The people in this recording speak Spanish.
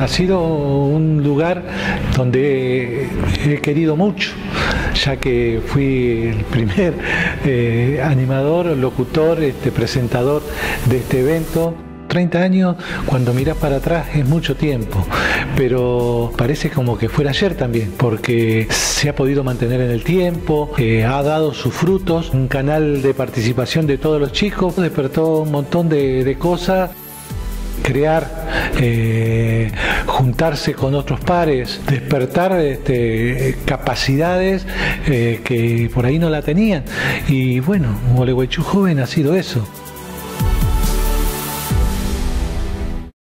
ha sido un lugar donde he querido mucho, ya que fui el primer eh, animador, locutor, este, presentador de este evento. 30 años, cuando miras para atrás, es mucho tiempo, pero parece como que fuera ayer también, porque se ha podido mantener en el tiempo, eh, ha dado sus frutos, un canal de participación de todos los chicos, despertó un montón de, de cosas crear, eh, juntarse con otros pares, despertar este, capacidades eh, que por ahí no la tenían. Y bueno, Gualeguaychú joven ha sido eso.